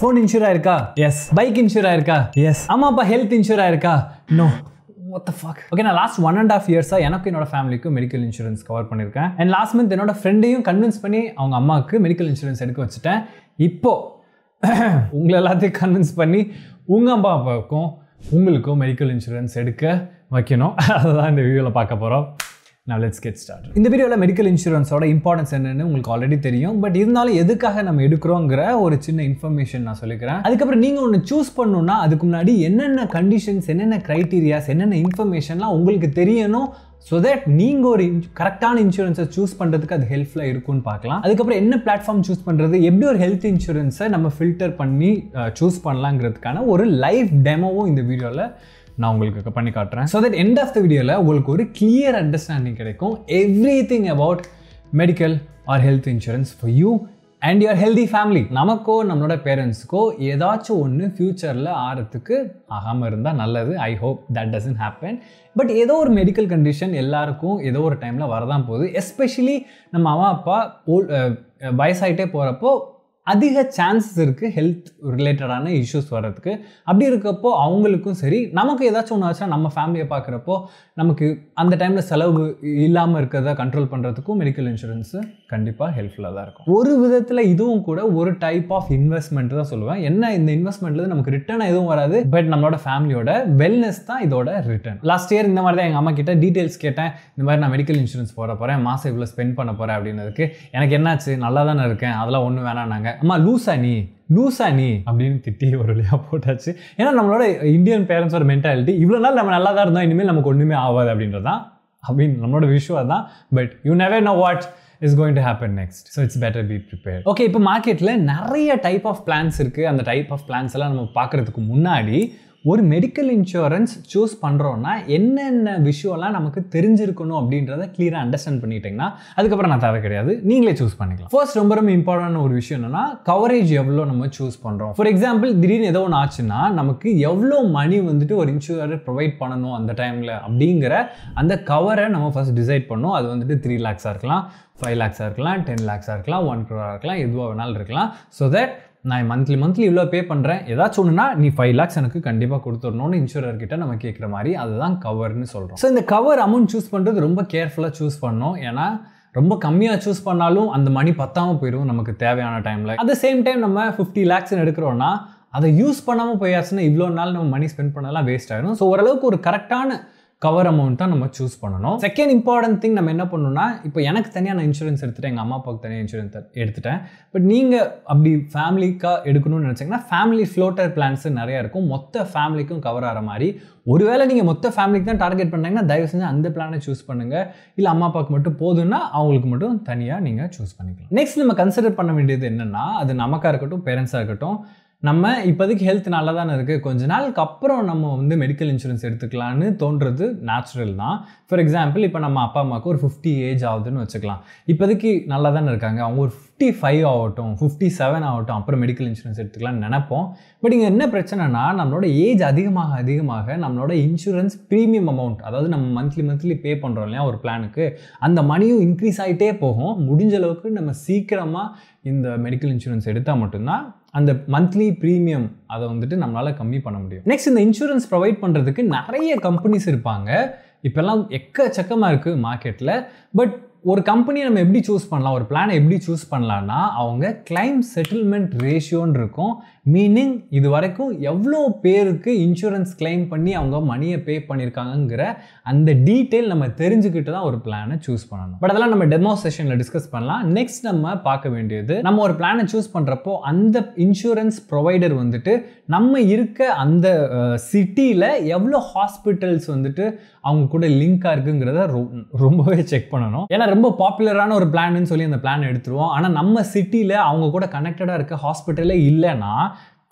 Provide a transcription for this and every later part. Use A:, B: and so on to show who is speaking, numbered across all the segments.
A: Phone insure ஆயிருக்கா? Yes bike insure ஆயிருக்கா? Yes அம்மா அப்பா ஹெல்த் இன்சூர் ஆயிருக்கா? நோ ஓகே நான் லாஸ்ட் ஒன் அண்ட் ஆஃப் இயர்ஸாக எனக்கு என்னோட ஃபேமிலிக்கும் மெடிக்கல் இன்சூரன்ஸ் கவர் பண்ணியிருக்கேன் அண்ட் லாஸ்ட் மந்த் என்னோட ஃப்ரெண்டையும் கன்வின்ஸ் பண்ணி அவங்க அம்மாவுக்கு மெடிக்கல் இன்சூரன்ஸ் எடுக்க வச்சுட்டேன். இப்போ உங்களை எல்லாத்தையும் கன்வின்ஸ் பண்ணி உங்கள் அம்மா அப்பாவுக்கும் உங்களுக்கும் மெடிக்கல் இன்சூரன்ஸ் எடுக்க வைக்கணும். அதுதான் இந்த வீடியோவில் பார்க்க போகிறோம் நான் லெட்ஸ் கெட் ஸ்டார்ட் இந்த வீடியோவில் மெடிக்கல் இன்சூரன்ஸோட இம்பார்ட்டன்ஸ் என்னன்னு உங்களுக்கு ஆல்ரெடி தெரியும். பட் இருந்தாலும் எதுக்காக நம்ம எடுக்கிறோங்கிற ஒரு சின்ன இன்ஃபர்மேஷன் நான் சொல்லிக்கிறேன். அதுக்கப்புறம் நீங்கள் ஒன்று சூஸ் பண்ணணும்னா அதுக்கு முன்னாடி என்னென்ன கண்டிஷன்ஸ் என்னென்ன க்ரைட்டீரியாஸ் என்னென்ன இன்ஃபர்மேஷன்லாம் உங்களுக்கு தெரியணும் ஸோ தட் நீங்கள் ஒரு கரெக்டான இன்சூரன்ஸை சூஸ் பண்ணுறதுக்கு அது ஹெல்ப்ஃபுல்லாக இருக்கும்னு பார்க்கலாம். அதுக்கப்புறம் என்ன பிளாட்ஃபார்ம் சூஸ் பண்ணுறது எப்படி ஒரு ஹெல்த் இன்சூரன்ஸை நம்ம ஃபில்டர் பண்ணி சூஸ் பண்ணலாங்கிறதுக்கான ஒரு லைவ் டெமோவும் இந்த வீடியோவில் நான் உங்களுக்கு பண்ணி காட்டுறேன். So that end of the வீடியோவில் உங்களுக்கு ஒரு கிளியர் அண்டர்ஸ்டாண்டிங் கிடைக்கும். Everything about medical or health insurance for you and your healthy family நமக்கோ நம்மளோட பேரண்ட்ஸ்க்கோ ஏதாச்சும் ஒன்று ஃப்யூச்சரில் ஆறத்துக்கு ஆகாமல் இருந்தால் நல்லது. I hope that doesn't happen but ஏதோ ஒரு மெடிக்கல் கண்டிஷன் எல்லாருக்கும் ஏதோ ஒரு டைமில் வரதான் போகுது. எஸ்பெஷலி நம்ம அம்மா அப்பா ஓல் வயசாயிட்டே போகிறப்போ அதிக சான்சஸ் இருக்குது ஹெல்த் ரிலேட்டடான இஷ்யூஸ் வர்றதுக்கு. அப்படி இருக்கப்போ அவங்களுக்கும் சரி நமக்கு ஏதாச்சும் ஒன்று ஆச்சுன்னா நம்ம ஃபேமிலியை பார்க்குறப்போ நமக்கு அந்த டைமில் செலவு இல்லாமல் இருக்கிறத கண்ட்ரோல் பண்ணுறதுக்கும் மெடிக்கல் இன்சூரன்ஸு கண்டிப்பாக ஹெல்ப்ஃபுல்லாக தான் இருக்கும். ஒரு விதத்தில் இதுவும் கூட ஒரு டைப் ஆஃப் இன்வெஸ்ட்மெண்ட் தான் சொல்லுவேன். என்ன இந்த இன்வெஸ்ட்மெண்ட்ல நமக்கு ரிட்டர்ன் எதுவும் வராது. பட் நம்மளோட ஃபேமிலியோட வெல்னஸ் தான் இதோட ரிட்டர்ன் லாஸ்ட் இயர் இந்த மாதிரி தான் எங்கள் அம்மா கிட்ட டீட்டெயில்ஸ் கேட்டேன். இந்த மாதிரி நான் மெடிக்கல் இன்சூரன்ஸ் போட போகிறேன் மாதம் இவ்வளோ ஸ்பெண்ட் பண்ண போகிறேன் அப்படின்னதுக்கு எனக்கு என்னாச்சு? நல்லா தானே இருக்கேன். அதெல்லாம் ஒன்றும் வேணான்னாங்க அம்மா லூஸா நீ? லூஸா நீ? அப்படின்னு திட்டி ஒரு வழியாக போட்டாச்சு. ஏன்னா நம்மளோட இந்தியன் பேரண்ட்ஸோட மென்டாலிட்டி இவ்வளோ நாள் நம்ம நல்லா தான் இருந்தோம். இனிமேல் நமக்கு ஒன்றுமே ஆகாது அப்படின்றது தான் அப்படின்னு நம்மளோட விஷயம் தான் but you never know what is going to happen next so it's better be prepare okay இப்போ மார்க்கெட்டில் நிறைய டைப் ஆஃப் பிளான்ஸ் இருக்குது அந்த டைப் ஆஃப் பிளான்ஸ் எல்லாம் நம்ம பார்க்குறதுக்கு முன்னாடி ஒரு மெடிக்கல் இன்சூரன்ஸ் சூஸ் பண்ணுறோன்னா என்னென்ன விஷயம்லாம் நமக்கு தெரிஞ்சிருக்கணும் அப்படின்றத கிளியராக அண்டர்ஸ்டாண்ட் பண்ணிட்டீங்கன்னா அதுக்கப்புறம் நான் தேவை கிடையாது. நீங்களே சூஸ் பண்ணிக்கலாம். ஃபர்ஸ்ட் ரொம்ப ரொம்ப இம்பார்ட்டன்ட் ஒரு விஷயம் என்னன்னா கவரேஜ் எவ்வளோ நம்ம சூஸ் பண்ணுறோம் ஃபார் எக்ஸாம்பிள் திடீர்னு ஏதோ ஒன்று ஆச்சுன்னா நமக்கு எவ்வளோ மணி வந்துட்டு ஒரு இன்சூரர் ப்ரொவைட் பண்ணணும் அந்த டைமில் அப்படிங்கிற அந்த கவரை நம்ம ஃபர்ஸ்ட் டிசைட் பண்ணோம். அது வந்துட்டு த்ரீ லேக்ஸாக இருக்கலாம் ஃபைவ் லேக்ஸாக இருக்கலாம் டென் லேக்ஸாக இருக்கலாம் ஒன் க்ரோராக இருக்கலாம் எதுவாக வேணாலும் இருக்கலாம். ஸோ தட் நான் மந்த்லி மந்த்லி இவ்வளோ பே பண்ணுறேன் ஏதாச்சும் ஒன்றுனா நீ ஃபைவ் லேக்ஸ் எனக்கு கண்டிப்பாக கொடுத்துடணும்னு இன்சூரர் கிட்ட நம்ம கேட்குற மாதிரி அதுதான் கவர்னு சொல்கிறோம் ஸோ இந்த கவர் அமௌண்ட் சூஸ் பண்ணுறது ரொம்ப கேர்ஃபுல்லாக சூஸ் பண்ணோம் ஏன்னா ரொம்ப கம்மியாக சூஸ் பண்ணாலும் அந்த மணி பத்தாமல் போயிடும் நமக்கு தேவையான டைமில் அட் த சேம் டைம் நம்ம ஃபிஃப்டி லேக்ஸ்னு எடுக்கிறோன்னா அதை யூஸ் பண்ணாமல் போயாச்சுன்னா இவ்வளோ நாள் நம்ம மணி ஸ்பெண்ட் பண்ணலாம் வேஸ்ட் ஆகிடும் ஸோ ஓரளவுக்கு ஒரு கரெக்டான கவர் அமௌண்ட் தான் நம்ம சூஸ் பண்ணணும். செகண்ட் இம்பார்ட்டன்ட் திங் நம்ம என்ன பண்ணணும்னா இப்போ எனக்கு தனியாக நான் இன்சூரன்ஸ் எடுத்துட்டேன் எங்கள் அம்மா அப்பாவுக்கு தனியாக இன்சூரன்ஸ் எடுத்துட்டேன். பட் நீங்கள் அப்படி ஃபேமிலிக்காக எடுக்கணும்னு நினச்சிங்கன்னா ஃபேமிலி ஃப்ளோட்டர் பிளான்ஸ் நிறைய இருக்கும். மொத்த ஃபேமிலிக்கும் கவர் ஆகிற மாதிரி. ஒருவேளை நீங்கள் மொத்த ஃபேமிலிக்கு தான் டார்கெட் பண்ணீங்கன்னா தயவு செஞ்சு அந்த பிளானை சூஸ் பண்ணுங்கள் இல்லை அம்மா அப்பாவுக்கு மட்டும் போதுன்னா அவங்களுக்கு மட்டும் தனியாக நீங்கள் சூஸ் பண்ணிக்கலாம். நெக்ஸ்ட் நம்ம கன்சிடர் பண்ண வேண்டியது என்னென்னா அது நமக்காக இருக்கட்டும் பேரண்ட்ஸாக இருக்கட்டும் நம்ம இப்போதைக்கு ஹெல்த் நல்லா தானே இருக்குது கொஞ்ச நாளுக்கு அப்புறம் நம்ம வந்து மெடிக்கல் இன்சூரன்ஸ் எடுத்துக்கலான்னு தோன்றது நேச்சுரல் தான். ஃபார் எக்ஸாம்பிள் இப்போ நம்ம அப்பா அம்மாவுக்கு ஒரு ஃபிஃப்டி ஏஜ் ஆகுதுன்னு வச்சுக்கலாம். இப்போதைக்கு நல்லா தானே இருக்காங்க. அவங்க ஒரு ஃபிஃப்டி ஃபைவ் ஆகட்டும் ஃபிஃப்டி செவன் ஆகட்டும் அப்புறம் மெடிக்கல் இன்சூரன்ஸ் எடுத்துக்கலாம்னு நினைப்போம். பட் இங்கே என்ன பிரச்சனைனா நம்மளோட ஏஜ் அதிகமாக அதிகமாக நம்மளோட இன்சூரன்ஸ் ப்ரீமியம் அமௌண்ட் அதாவது நம்ம மந்த்லி மந்த்லி பே பண்ணுறோம் இல்லையா ஒரு பிளானுக்கு அந்த மணியும் இன்க்ரீஸ் ஆகிட்டே போகும். முடிஞ்ச அளவுக்கு நம்ம சீக்கிரமாக இந்த மெடிக்கல் இன்சூரன்ஸ் எடுத்தால் மட்டும்தான் அந்த மந்த்லி ப்ரீமியம் அதை வந்துட்டு நம்மளால் கம்மி பண்ண முடியும். நெக்ஸ்ட் இந்த இன்சூரன்ஸ் ப்ரொவைட் பண்ணுறதுக்கு நிறைய கம்பெனிஸ் இருப்பாங்க. இப்போல்லாம் எக்கச்சக்கமாக இருக்குது மார்க்கெட்டில் பட் ஒரு கம்பெனியை நம்ம எப்படி சூஸ் பண்ணலாம் ஒரு பிளானை எப்படி சூஸ் பண்ணலான்னா அவங்க கிளைம் செட்டில்மெண்ட் ரேஷியோன்னு இருக்கும். மீனிங் இது வரைக்கும் எவ்வளோ பேருக்கு இன்சூரன்ஸ் கிளைம் பண்ணி அவங்க மணியை பே பண்ணியிருக்காங்கங்கிற அந்த டீட்டெயில் நம்ம தெரிஞ்சுக்கிட்டு தான் ஒரு பிளானை சூஸ் பண்ணணும். பட் அதெல்லாம் நம்ம டெமோ செஷனில் டிஸ்கஸ் பண்ணலாம். நெக்ஸ்ட் நம்ம பார்க்க வேண்டியது நம்ம ஒரு பிளானை சூஸ் பண்ணுறப்போ அந்த இன்சூரன்ஸ் ப்ரொவைடர் வந்துட்டு நம்ம இருக்க அந்த சிட்டியில் எவ்வளோ ஹாஸ்பிட்டல்ஸ் வந்துட்டு அவங்க கூட லிங்காக இருக்குங்கிறத ரொம்பவே செக் பண்ணணும். ஏன்னா ரொம்ப பாப்புலரான ஒரு பிளான்னு சொல்லி அந்த பிளான் எடுத்துருவோம். ஆனால் நம்ம சிட்டியில் அவங்க கூட கனெக்டடாக இருக்க ஹாஸ்பிட்டலே இல்லைன்னா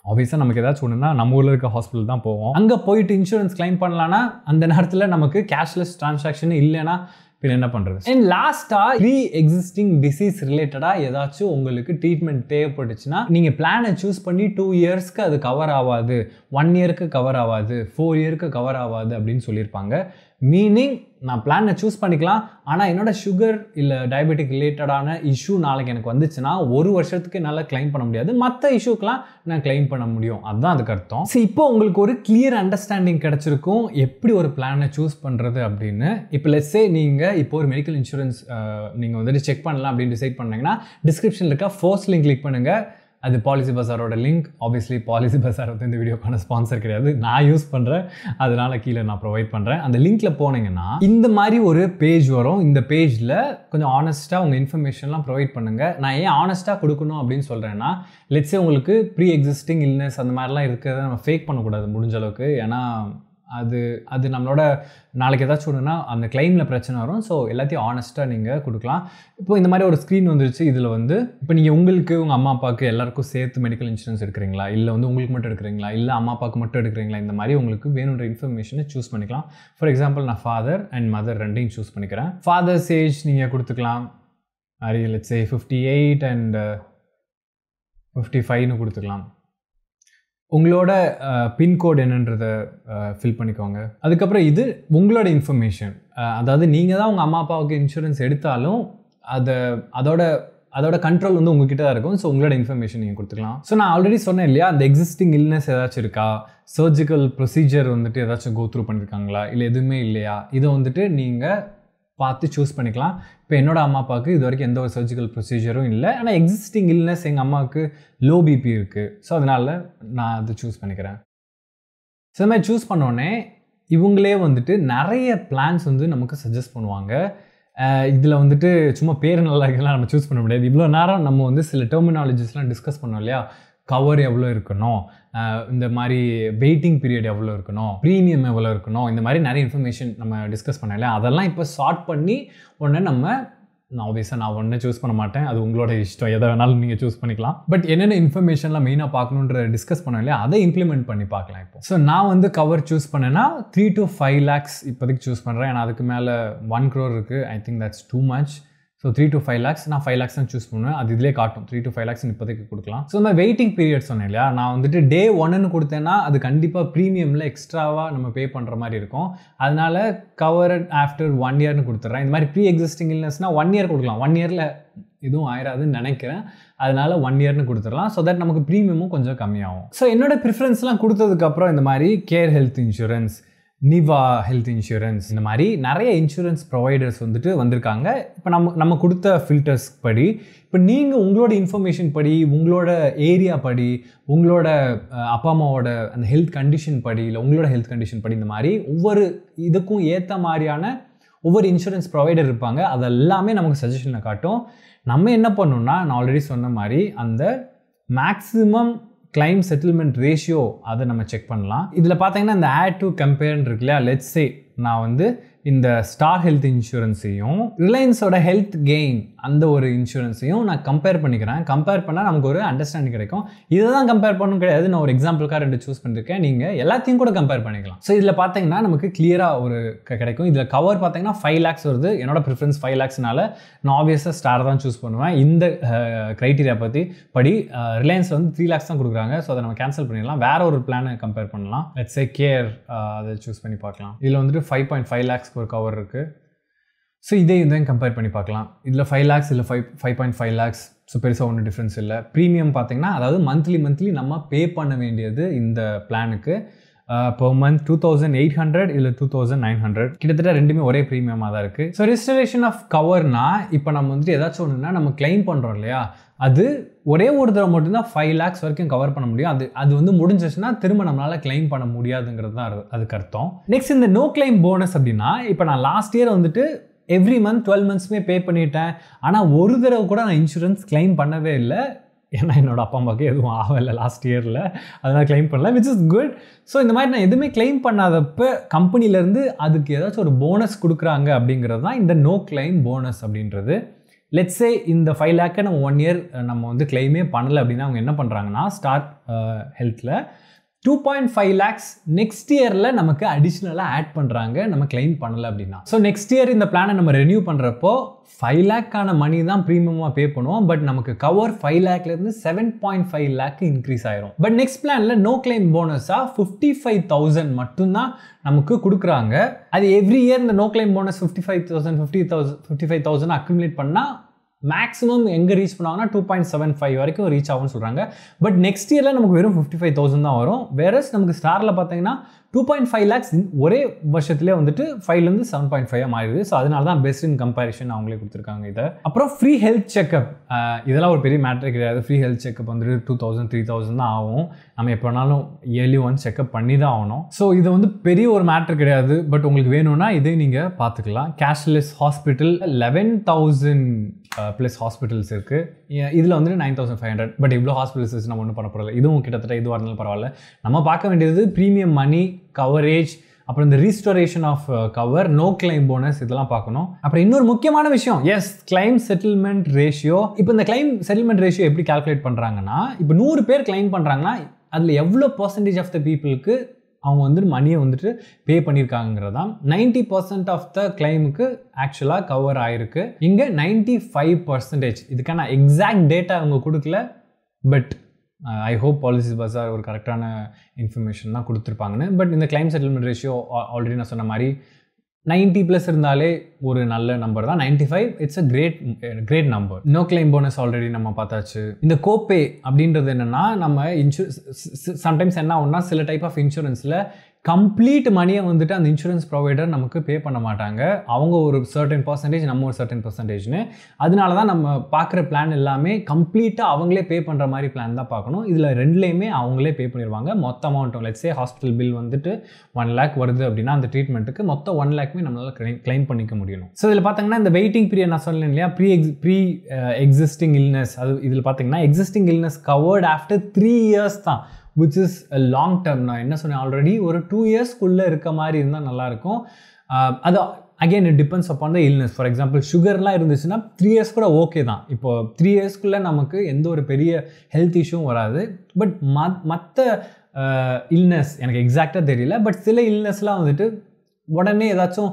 A: ஆப்வியஸாக நமக்கு ஏதாச்சும் ஒன்றுனா நம்ம ஊரில் இருக்க ஹாஸ்பிட்டல் தான் போவோம். அங்கே போயிட்டு இன்சூரன்ஸ் கிளைம் பண்ணலான்னா அந்த நேரத்தில் நமக்கு கேஷ்லெஸ் டிரான்சாக்ஷன் இல்லைன்னா பின் என்ன பண்ணுறது அண்ட் லாஸ்ட்டாக ப்ரீ எக்ஸிஸ்டிங் டிசீஸ் ரிலேட்டடாக ஏதாச்சும் உங்களுக்கு ட்ரீட்மெண்ட் தேவைப்பட்டுச்சுன்னா நீங்கள் பிளானை சூஸ் பண்ணி டூ இயர்ஸ்க்கு அது கவர் ஆகாது ஒன் இயருக்கு கவர் ஆகாது ஃபோர் இயருக்கு கவர் ஆகாது அப்படின்னு சொல்லியிருப்பாங்க. மீனிங் நான் பிளானை சூஸ் பண்ணிக்கலாம். ஆனால் என்னோட சுகர் இல்லை டயபெட்டிக் ரிலேட்டடான இஷ்யூ நாளைக்கு எனக்கு வந்துச்சுன்னா ஒரு வருஷத்துக்கு என்னால் கிளைம் பண்ண முடியாது. மற்ற இஷ்யூக்கெலாம் நான் கிளைம் பண்ண முடியும். அதுதான் அதுக்கு அர்த்தம். ஸோ இப்போ உங்களுக்கு ஒரு கிளியர் அண்டர்ஸ்டாண்டிங் கிடச்சிருக்கும். எப்படி ஒரு பிளானை சூஸ் பண்ணுறது அப்படின்னு. இப்போ லெட்ஸே நீங்கள் இப்போ ஒரு மெடிக்கல் இன்சூரன்ஸ் நீங்கள் வந்துட்டு செக் பண்ணலாம் அப்படின்னு டிசைட் பண்ணிங்கன்னா டிஸ்கிரிப்ஷனில் இருக்க ஃபர்ஸ்ட் லிங்க் கிளிக் பண்ணுங்கள் அது பாலிசி பஸாரோட லிங்க் ஆப்வியஸ்லி பாலிசி பஸார் வந்து இந்த வீடியோக்கான ஸ்பான்சர் கிடையாது. நான் யூஸ் பண்ணுறேன் அதனால் கீழே நான் ப்ரொவைட் பண்ணுறேன் அந்த லிங்க்கில் போனீங்கன்னா இந்த மாதிரி ஒரு பேஜ் வரும். இந்த பேஜில் கொஞ்சம் ஆனஸ்ட்டாக உங்கள் இன்ஃபர்மேஷன்லாம் ப்ரொவைட் பண்ணுங்கள் நான் ஏன் ஆனஸ்ட்டாக கொடுக்கணும் அப்படின்னு சொல்கிறேன்னா லெட்ஸே உங்களுக்கு ப்ரீ எக்ஸிஸ்டிங் இல்னஸ் அந்த மாதிரிலாம் இருக்கிறத நம்ம ஃபேக் பண்ணக்கூடாது முடிஞ்ச அளவுக்கு. ஏன்னா அது அது நம்மளோட நாளைக்கு ஏதாச்சும் ஒன்றுனா அந்த கிளைமில் பிரச்சனை வரும். ஸோ எல்லாத்தையும் ஆனஸ்ட்டாக நீங்கள் கொடுக்கலாம். இப்போ இந்த மாதிரி ஒரு ஸ்க்ரீன் வந்துருச்சு. இதில் வந்து இப்போ நீங்கள் உங்களுக்கு உங்கள் அம்மா அப்பாவுக்கு எல்லாருக்கும் சேர்த்து மெடிக்கல் இன்சூரன்ஸ் எடுக்கிறீங்களா? இல்லை வந்து உங்களுக்கு மட்டும் எடுக்கிறீங்களா? இல்லை அம்மா அப்பாவுக்கு மட்டும் எடுக்கிறீங்களா? இந்த மாதிரி உங்களுக்கு வேணுன்ற இன்ஃபர்மேஷனை சூஸ் பண்ணிக்கலாம். ஃபார் எக்ஸாம்பிள் நான் ஃபாதர் அண்ட் மதர் ரெண்டையும் சூஸ் பண்ணிக்கிறேன். ஃபாதர்ஸ் ஏஜ் நீங்கள் கொடுத்துக்கலாம். அரியல் say a fifty eight and fifty ஃபைவ்னு கொடுத்துக்கலாம். உங்களோட பின்கோட் என்னன்றதை ஃபில் பண்ணிக்கோங்க. அதுக்கப்புறம் இது உங்களோட இன்ஃபர்மேஷன் அதாவது நீங்கள் தான் உங்கள் அம்மா அப்பாவுக்கு இன்சூரன்ஸ் எடுத்தாலும் அதை அதோட அதோட கண்ட்ரோல் வந்து உங்ககிட்ட தான் இருக்கும். ஸோ உங்களோட இன்ஃபர்மேஷன் நீங்கள் கொடுத்துக்கலாம். ஸோ நான் ஆல்ரெடி சொன்னேன் இல்லையா? அந்த எக்ஸிஸ்டிங் இல்னஸ் ஏதாச்சும் இருக்கா? சர்ஜிக்கல் ப்ரொசீஜர் வந்துட்டு ஏதாச்சும் கோ த்ரூ பண்ணியிருக்காங்களா இல்லை எதுவுமே இல்லையா? இதை வந்துட்டு நீங்கள் பார்த்து சூஸ் பண்ணிக்கலாம். இப்போ என்னோடய அம்மா அப்பாவுக்கு இது வரைக்கும் எந்த ஒரு சர்ஜிக்கல் ப்ரொசீஜரும் இல்லை. ஆனால் எக்ஸிஸ்டிங் இல்னஸ் எங்கள் அம்மாவுக்கு லோ பிபி இருக்குது ஸோ அதனால் நான் அதை சூஸ் பண்ணிக்கிறேன். ஸோ மாதிரி சூஸ் பண்ணோடனே இவங்களே வந்துட்டு நிறைய பிளான்ஸ் வந்து நமக்கு சஜஸ்ட் பண்ணுவாங்க. இதில் வந்துட்டு சும்மா பேர் நல்லா இருக்கலாம் நம்ம சூஸ் பண்ண முடியாது. இவ்வளோ நேரம் நம்ம வந்து சில டெர்மினாலஜிஸ்லாம் டிஸ்கஸ் பண்ணோம் இல்லையா? கவர் எவ்வளோ இருக்கணும்? இந்த மாதிரி வெயிட்டிங் பீரியட் எவ்வளோ இருக்கணும்? ப்ரீமியம் எவ்வளோ இருக்கணும்? இந்த மாதிரி நிறைய இன்ஃபர்மேஷன் நம்ம டிஸ்கஸ் பண்ணல அதெல்லாம் இப்போ ஷார்ட் பண்ணி உடனே நம்ம நான் ஆப்வியஸாக நான் ஒன்றே சூஸ் பண்ண மாட்டேன். அது உங்களோட இஷ்டம். எதை வேணாலும் நீங்கள் சூஸ் பண்ணிக்கலாம். பட் என்னென்ன இன்ஃபர்மேஷன்லாம் மெயினாக பார்க்கணுன்ற டிஸ்கஸ் பண்ணோம் இல்லையா? அதை இம்ப்ளிமெண்ட் பண்ணி பார்க்கலாம் இப்போ. ஸோ நான் வந்து கவர் சூஸ் பண்ணேன்னா த்ரீ டு ஃபைவ் லேக்ஸ் இப்போதைக்கு சூஸ் பண்ணுறேன் ஏன்னா அதுக்கு மேலே ஒன் க்ரோர் இருக்குது I think that's too much so three to five lakhs நான் ஃபைவ் லேக்ஸ் தான் சூஸ் பண்ணுவேன். அது இதிலே காட்டும். த்ரீ டு ஃபைவ் லேக்ஸ் இப்போதைக்கு கொடுக்கலாம். ஸோ இந்த வெயிட்டிங் பீரியட் சொன்னேன் இல்லையா? நான் வந்துட்டு டே ஒன்னு கொடுத்தேன்னா அது கண்டிப்பாக ப்ரீமியமில் எக்ஸ்ட்ராவாக நம்ம பே பண்ணுற மாதிரி இருக்கும். அதனால கவர் ஆஃப்டர் ஒன் இயர்னு கொடுத்துட்றேன் இந்த மாதிரி ப்ரீ எக்ஸிஸ்டிங் இல்னஸ்னால் ஒன் இயர் கொடுக்கலாம். ஒன் இயரில் எதுவும் ஆயிராதுன்னு நினைக்கிறேன். அதனால ஒன் இயர்னு கொடுத்துடலாம். ஸோ தட் நமக்கு ப்ரீமியமும் கொஞ்சம் கம்மியாகும். ஸோ என்னோட ப்ரிஃபரன்ஸ்லாம் கொடுத்ததுக்கப்புறம் இந்த மாதிரி Care Health insurance Niva Health insurance இந்த மாதிரி நிறைய இன்சூரன்ஸ் ப்ரொவைடர்ஸ் வந்துட்டு வந்திருக்காங்க. இப்போ நம்ம நம்ம கொடுத்த ஃபில்டர்ஸ் படி இப்போ நீங்கள் உங்களோட இன்ஃபர்மேஷன் படி உங்களோட ஏரியா படி உங்களோட அப்பா அம்மாவோட அந்த ஹெல்த் கண்டிஷன் படி இல்லை உங்களோட ஹெல்த் கண்டிஷன் படி இந்த மாதிரி ஒவ்வொரு இதுக்கும் ஏற்ற மாதிரியான ஒவ்வொரு இன்சூரன்ஸ் ப்ரொவைடர் இருப்பாங்க. அதெல்லாமே நமக்கு சஜஷனை காட்டும். நம்ம என்ன பண்ணணும்னா நான் ஆல்ரெடி சொன்ன மாதிரி அந்த மேக்ஸிமம் கிளைம் செட்டில்மெண்ட் ரேஷியோ அதை நம்ம செக் பண்ணலாம். இதில் பார்த்தீங்கன்னா இந்த ஆட் டு கம்பேர்ன்னு இருக்கு இல்லையா லெட்ஸே நான் வந்து இந்த ஸ்டார் ஹெல்த் இன்சூரன்ஸையும் ரிலையன்ஸோட ஹெல்த் கெயின் அந்த ஒரு இன்சூரன்ஸையும் நான் கம்பேர் பண்ணிக்கிறேன். கம்பேர் பண்ணால் நமக்கு ஒரு அண்டர்ஸ்டாண்டிங் கிடைக்கும். இதை தான் கம்பேர் பண்ணணும் கிடையாது. நான் ஒரு எக்ஸாம்பிளுக்காக ரெண்டு சூஸ் பண்ணியிருக்கேன் நீங்கள் எல்லாத்தையும் கூட கம்பேர் பண்ணிக்கலாம். ஸோ இதில் பார்த்தீங்கன்னா நமக்கு கிளியராக ஒரு கிடைக்கும். இதில் கவர் பார்த்தீங்கன்னா ஃபைவ் லேக்ஸ் வருது. என்னோட ப்ரிஃபரன்ஸ் ஃபைவ் லேக்ஸ்னால நான் ஆப்வியஸாக ஸ்டார் தான் சூஸ் பண்ணுவேன். இந்த க்ரைட்டீரியா பற்றி படி ரிலையன்ஸ் வந்து த்ரீ லேக்ஸ் தான் கொடுக்குறாங்க. ஸோ அதை நம்ம கேன்சல் பண்ணிடலாம். வேற ஒரு பிளானை கம்பேர் பண்ணலாம். லெட்ஸ் ஏ கேர் அதை சூஸ் பண்ணி பார்க்கலாம். இதில் வந்துட்டு ஃபைவ் பாயிண்ட் ஃபைவ் லேக்ஸ்க்கு ஒரு கவர் இருக்குது ஸோ இதே இதையும் கம்பேர் பண்ணி பார்க்கலாம். இதில் ஃபைவ் லேக்ஸ் இல்லை five five point five lakhs so பெருசாக ஒன்றும் டிஃப்ரென்ஸ் இல்லை. ப்ரீமியம் பார்த்தீங்கன்னா அதாவது மந்த்லி மந்த்லி நம்ம பே பண்ண வேண்டியது இந்த பிளானுக்கு per month two thousand eight hundred இல்லை டூ தௌசண்ட் நைன் ஹண்ட்ரட் கிட்டத்தட்ட ரெண்டுமே ஒரே ப்ரீமியமாக தான் இருக்குது ஸோ ரிஸ்டரேஷன் ஆஃப் கவர்னா இப்போ நம்ம வந்துட்டு ஏதாச்சும் ஒன்றுனா நம்ம கிளைம் பண்ணுறோம் இல்லையா? அது ஒரே ஒரு தடவை மட்டும்தான் ஃபைவ் லேக்ஸ் வரைக்கும் கவர் பண்ண முடியும். அது அது வந்து முடிஞ்சிச்சுன்னா திரும்ப நம்மளால் கிளைம் பண்ண முடியாதுங்கிறது தான் அதுக்கு அர்த்தம். நெக்ஸ்ட் இந்த நோ கிளைம் போனஸ் அப்படின்னா இப்போ நான் லாஸ்ட் இயர் வந்துட்டு எவ்ரி மந்த் டுவெல் மந்த்ஸுமே பே பண்ணிட்டேன். ஆனால் ஒரு தடவை கூட நான் இன்சூரன்ஸ் கிளைம் பண்ணவே இல்லை. ஏன்னா என்னோடய அப்பா அம்மாவுக்கு எதுவும் ஆகலை லாஸ்ட் இயரில் அதனால் கிளைம் பண்ணல விச் இஸ் குட் ஸோ இந்த மாதிரி நான் எதுவுமே கிளைம் பண்ணாதப்ப கம்பெனிலேருந்து அதுக்கு ஏதாச்சும் ஒரு போனஸ் கொடுக்குறாங்க அப்படிங்கிறது தான் இந்த நோ கிளைம் போனஸ் அப்படின்றது. லெட்ஸே இந்த ஃபைவ் லேக்கை நம்ம ஒன் இயர் நம்ம வந்து கிளைமே பண்ணலை அப்படின்னா அவங்க என்ன பண்ணுறாங்கன்னா start ஹெல்த்தில் two point five lakhs next இயரில் நமக்கு அடிஷ்னலாக ஆட் பண்ணுறாங்க நம்ம கிளைம் பண்ணலை அப்படின்னா. ஸோ நெக்ஸ்ட் இயர் இந்த பிளானை நம்ம ரெனியூ பண்ணுறப்போ ஃபைவ் லேக்கான மணி தான் ப்ரீமியமாக பே பண்ணுவோம். பட் நமக்கு cover five லேக்லேருந்து seven point five lakh increase ஆயிரும். பட் நெக்ஸ்ட் பிளானில் நோ கிளைம் போனஸாக ஃபிஃப்டி ஃபைவ் தௌசண்ட் மட்டும்தான் நமக்கு கொடுக்குறாங்க. அது எவ்ரி இயர் இந்த no claim bonus fifty five thousand fifty thousand fifty five thousand accumulate பண்ணால் மேக்ஸிமம் எங்கே ரீச் பண்ணாங்கன்னா டூ பாயிண்ட் செவன் ஃபைவ் வரைக்கும் ரீச் ஆகும்னு சொல்கிறாங்க பட் நெக்ஸ்ட் இயரில் நமக்கு வெறும் ஃபிஃப்டி ஃபைவ் தௌசண்ட் தான் வரும். வேறஸ் நமக்கு ஸ்டாரில் பார்த்தீங்கன்னா டூ பாயிண்ட் ஃபைவ் லேக்ஸ் ஒரே வருஷத்துலேயே வந்துட்டு ஃபைவ்லேருந்து செவன் பாயிண்ட் ஃபைவ் மாறிடுது. ஸோ அதனால தான் பெஸ்ட் இன் கம்பேரிஷன் அவங்களே கொடுத்துருக்காங்க இதை. அப்புறம் ஃப்ரீ ஹெல்த் செக்அப் இதெல்லாம் ஒரு பெரிய மேட்ரே கிடையாது. ஃப்ரீ ஹெல்த் செக்அப் வந்துட்டு டூ தௌசண்ட் த்ரீ தௌசண்ட் தான் ஆகும். நம்ம எப்போ வேணாலும் இயர்லி ஒன் செக்அப் பண்ணி தான் ஆகணும். ஸோ இது வந்து பெரிய ஒரு மேட்ரு கிடையாது. பட் உங்களுக்கு வேணும்னா இதே நீங்கள் பார்த்துக்கலாம். Cashless hospital eleven thousand plus hospitals இருக்குது இதில் வந்துட்டு nine thousand five hundred but இவ்வளோ ஹாஸ்பிட்டல்ஸ் நம்ம ஒன்றும் பண்ண போகிறதில்ல இதுவும் கிட்டத்தட்ட இதுவாக இருந்தாலும் பரவாயில்ல. நம்ம பார்க்க வேண்டியது ப்ரீமியம் மணி கவரேஜ் அப்புறம் இந்த restoration of cover no claim bonus இதெல்லாம் பார்க்கணும். அப்புறம் இன்னொரு முக்கியமான விஷயம் எஸ் கிளைம் செட்டில்மெண்ட் ரேஷியோ இப்போ இந்த கிளைம் செட்டில்மெண்ட் ரேஷியோ எப்படி கால்குலேட் பண்ணுறாங்கன்னா இப்போ நூறு பேர் கிளைம் பண்ணுறாங்கன்னா அதில் எவ்வளோ பர்சன்டேஜ் ஆஃப் த பீப்புளுக்கு அவங்க வந்துட்டு மணியை வந்துட்டு பே பண்ணியிருக்காங்கிறது தான் நைன்டி பர்சன்ட் ஆஃப் த கிளைமுக்கு ஆக்சுவலாக கவர் ஆயிருக்கு. இங்கே நைன்டி ஃபைவ் பர்சன்டேஜ் இதுக்கான எக்ஸாக்ட் டேட்டா அவங்க கொடுக்கல பட் ஐ ஹோப் பாலிசி பஸார் ஒரு கரெக்டான இன்ஃபர்மேஷன் தான் கொடுத்துருப்பாங்கன்னு. பட் இந்த கிளைம் செட்டில்மெண்ட் ரேஷியோ ஆல்ரெடி நான் சொன்ன மாதிரி நைன்ட்டி ப்ளஸ் இருந்தாலே ஒரு நல்ல நம்பர் தான். Ninety five it's a great great number no claim bonus already நம்ம பார்த்தாச்சு. இந்த கோப்பே அப்படின்றது என்னென்னா நம்ம இன்சூ சம்டைம்ஸ் என்ன ஆகும்னா சில டைப் ஆஃப் இன்சூரன்ஸில் கம்ப்ளீட் மணியை வந்துட்டு அந்த இன்சூரன்ஸ் ப்ரொவைடர் நமக்கு பே பண்ண மாட்டாங்க. அவங்க ஒரு சர்டன் பர்சன்டேஜ் நம்ம ஒரு சர்டன் பர்சன்டேஜ்னு அதனால தான் நம்ம பார்க்குற பிளான் எல்லாமே கம்ப்ளீட்டாக அவங்களே பே பண்ணுற மாதிரி பிளான் தான் பார்க்கணும். இதில் ரெண்டுலேயுமே அவங்களே பே பண்ணிடுவாங்க மொத்த அமௌண்ட்டும் லெட்ஸே ஹாஸ்பிட்டல் பில் வந்துட்டு ஒன் லேக் வருது அப்படின்னா அந்த ட்ரீட்மெண்ட்டுக்கு மொத்தம் ஒன் லேக்மே நம்மளால் கிளைம் கிளைம் பண்ணிக்க முடியும் ஸோ இதில் பார்த்தீங்கன்னா இந்த வெயிட்டிங் பீரியட் நான் சொன்னேன் இல்லையா? Pre ex pre existing illness அது இதில் பார்த்தீங்கன்னா existing illness covered after three years தான். விச் இஸ் லாங் டேர்ம் நான் என்ன சொன்னேன்? ஆல்ரெடி ஒரு டூ இயர்ஸ்க்குள்ளே இருக்க மாதிரி இருந்தால் நல்லாயிருக்கும் அது again it depends upon the illness for example சுகர்லாம் இருந்துச்சுன்னா த்ரீ இயர்ஸ் கூட ஓகே தான். இப்போ த்ரீ இயர்ஸ்க்குள்ளே நமக்கு எந்த ஒரு பெரிய ஹெல்த் இஷ்யூவும் வராது. பட் மற்ற இல்னஸ் எனக்கு எக்ஸாக்டாக தெரியல. பட் சில இல்னஸ்லாம் வந்துட்டு உடனே ஏதாச்சும்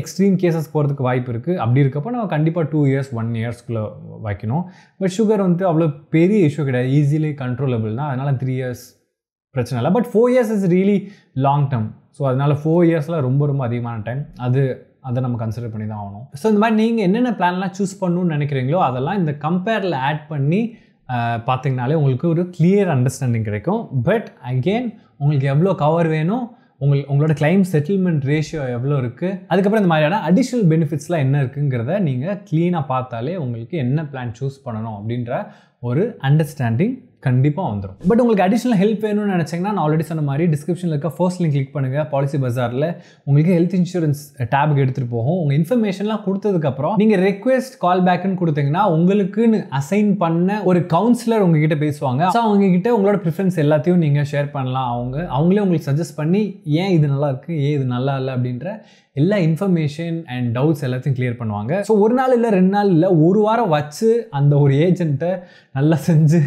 A: எக்ஸ்ட்ரீம் கேசஸ் போகிறதுக்கு வாய்ப்பு இருக்குது அப்படி இருக்கப்போ நம்ம கண்டிப்பாக டூ இயர்ஸ் ஒன் இயர்ஸ்க்குள்ளே வைக்கணும். பட் சுகர் வந்துட்டு அவ்வளோ பெரிய இஷ்யூ கிடையாது. ஈஸிலி கண்ட்ரோலபிள் தான். அதனால் த்ரீ இயர்ஸ் பிரச்சனை இல்லை. But four years is really long term so அதனால் ஃபோர் இயர்ஸில் ரொம்ப ரொம்ப அதிகமான டைம் அது அதை நம்ம கன்சிடர் பண்ணி தான் ஆகணும். ஸோ இந்த மாதிரி நீங்கள் என்னென்ன பிளான்லாம் சூஸ் பண்ணணும்னு நினைக்கிறீங்களோ அதெல்லாம் இந்த கம்பேரில் ஆட் பண்ணி பார்த்தீங்கனாலே உங்களுக்கு ஒரு கிளியர் அண்டர்ஸ்டாண்டிங் கிடைக்கும். பட் அகெயின் உங்களுக்கு எவ்வளோ கவர் வேணும் உங்கள் உங்களோட கிளைம் செட்டில்மெண்ட் ரேஷியோ எவ்வளோ இருக்குது அதுக்கப்புறம் இந்த மாதிரியான அடிஷ்னல் பெனிஃபிட்ஸ்லாம் என்ன இருக்குங்கிறத நீங்கள் க்ளீனாக பார்த்தாலே உங்களுக்கு என்ன பிளான் சூஸ் பண்ணணும் அப்படின்ற ஒரு அண்டர்ஸ்டாண்டிங் கண்டிப்பாக வந்துடும் பட் உங்களுக்கு அடிஷ்னல் ஹெல்ப் வேணும்னு நினச்சிங்கன்னா நான் ஆல்ரெடி சொன்ன மாதிரி டிஸ்கிரிப்ஷனில் இருக்க ஃபர்ஸ்ட் லிங்க் கிளிக் பண்ணுங்கள் பாலிசி பஜாரில் உங்களுக்கு ஹெல்த் இன்சூரன்ஸ் டேபுக்கு எடுத்துகிட்டு போகும். உங்கள் இன்ஃபர்மேஷன்லாம் கொடுத்ததுக்கப்புறம் நீங்கள் ரெக்வெஸ்ட் கால் பேக்குன்னு கொடுத்தீங்கன்னா உங்களுக்குன்னு அசைன் பண்ண ஒரு கவுன்சிலர் உங்ககிட்ட பேசுவாங்க. ஸோ அவங்ககிட்ட உங்களோட ப்ரிஃபரன்ஸ் எல்லாத்தையும் நீங்கள் ஷேர் பண்ணலாம். அவங்க அவங்களே உங்களுக்கு சஜஸ்ட் பண்ணி ஏன் இது நல்லா இருக்குது ஏன் இது நல்லா இல்லை? அப்படின்ற எல்லா இன்ஃபர்மேஷன் அண்ட் டவுட்ஸ் எல்லாத்தையும் கிளியர் பண்ணுவாங்க. ஸோ ஒரு நாள் இல்லை ரெண்டு நாள் இல்லை ஒரு வாரம் வச்சு அந்த ஒரு ஏஜென்ட்டை நல்லா செஞ்சு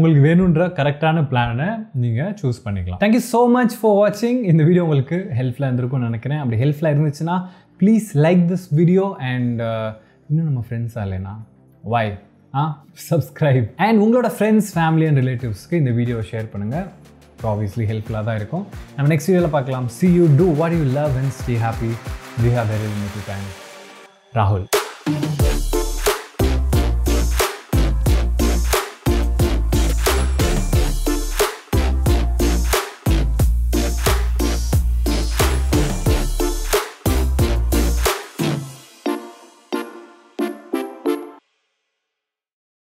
A: உங்களுக்கு வேணுன்ற கரெக்டான பிளானை நீங்கள் சூஸ் பண்ணிக்கலாம். தேங்க்யூ ஸோ மச் ஃபார் வாட்சிங் இந்த வீடியோ உங்களுக்கு ஹெல்ப்ஃபுல்லாக இருந்திருக்கும்னு நினைக்கிறேன். அப்படி ஹெல்ப்ஃபுல்லாக இருந்துச்சுன்னா please like this video and இன்னும் நம்ம ஃப்ரெண்ட்ஸாக இல்லைனா? வாய் ஆ? சப்ஸ்கிரைப் அண்ட் உங்களோட ஃப்ரெண்ட்ஸ் ஃபேமிலி அண்ட் ரிலேட்டிவ்ஸ்க்கு இந்த வீடியோவை ஷேர் பண்ணுங்கள் ஆப்வியஸ்லி ஹெல்ப்ஃபுல்லாக தான் இருக்கும். நம்ம நெக்ஸ்ட் வீடியோவில் பார்க்கலாம். See you do what you love and stay happy we have very limited time ராகுல்